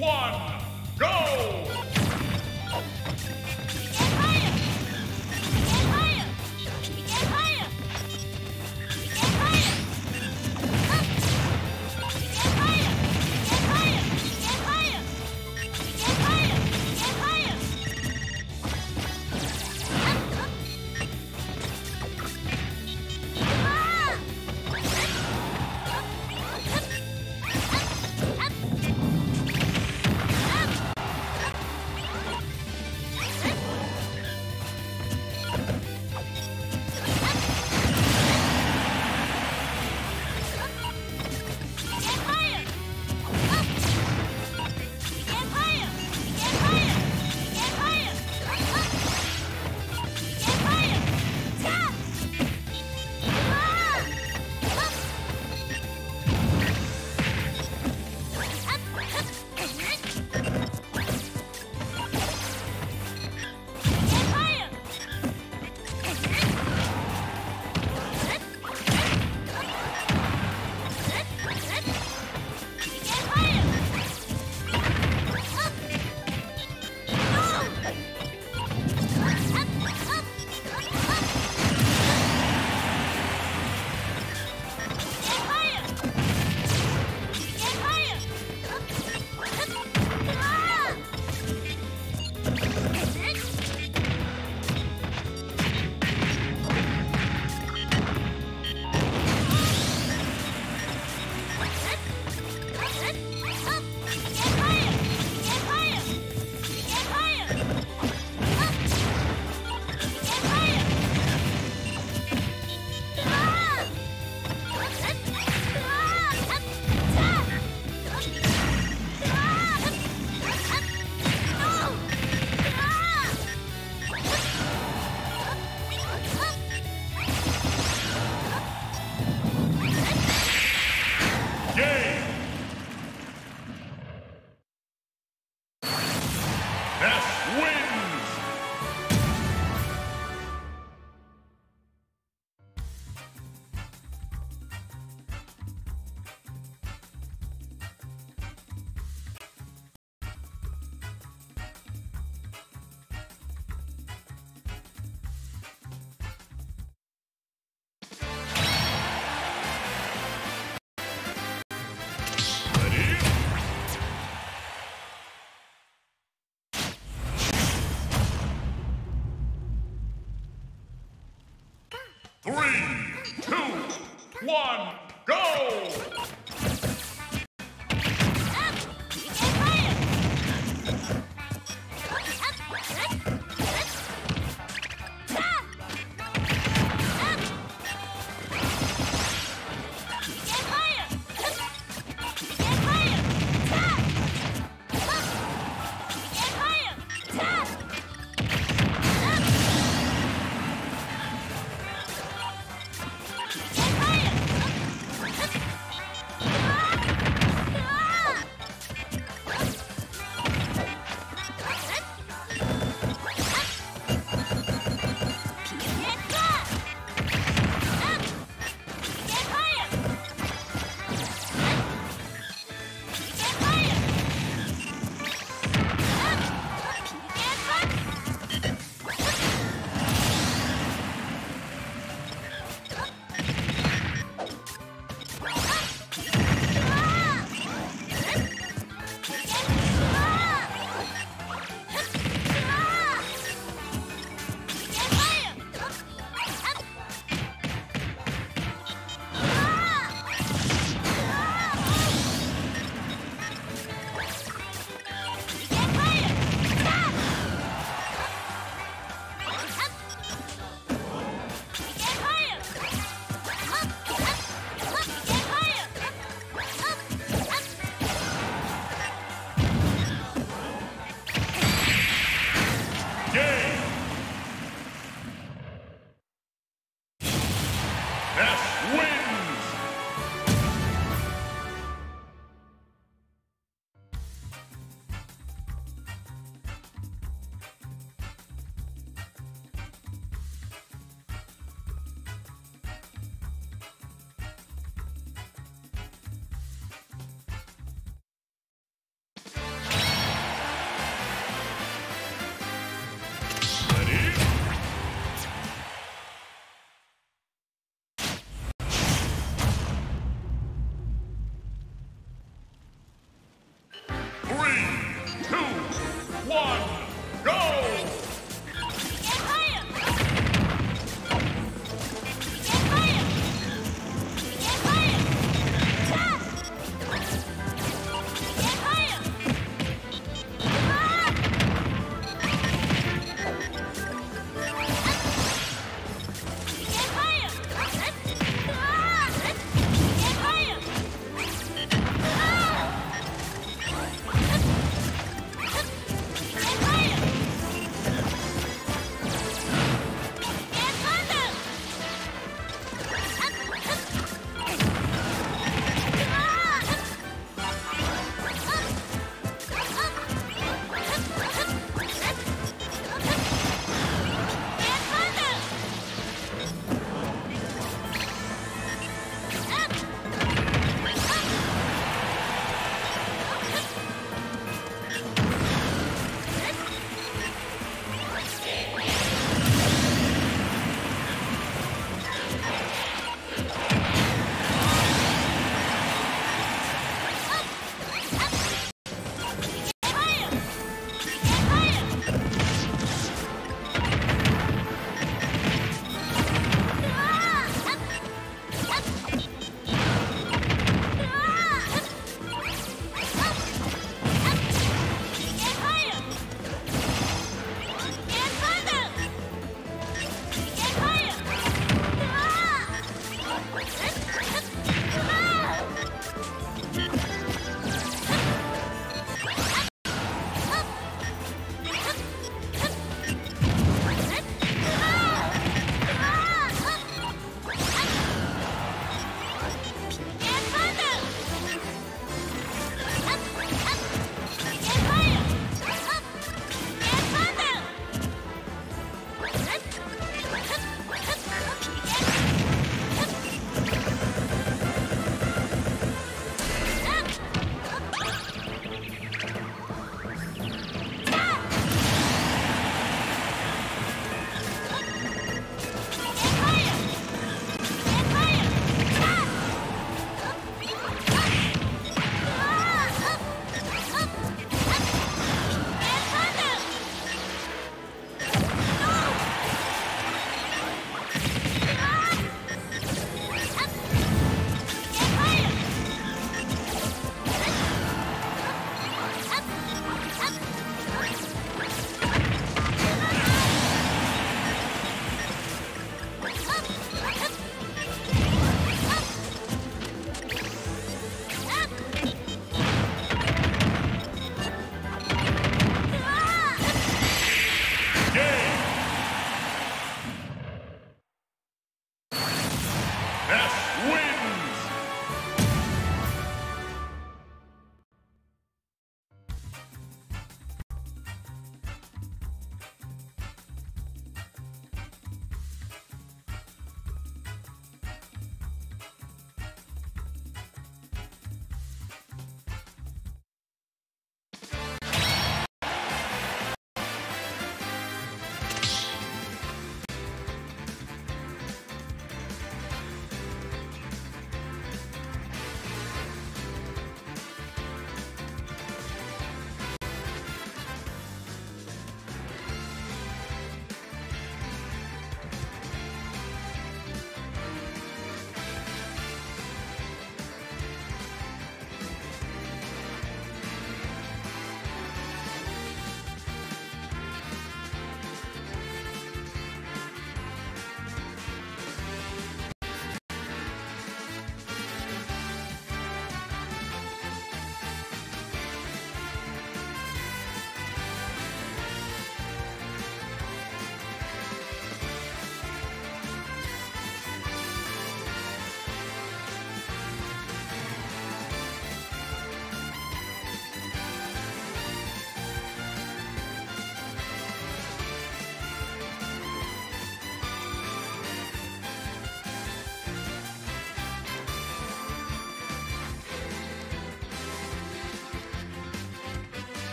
one, three, two, one.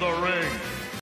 The ring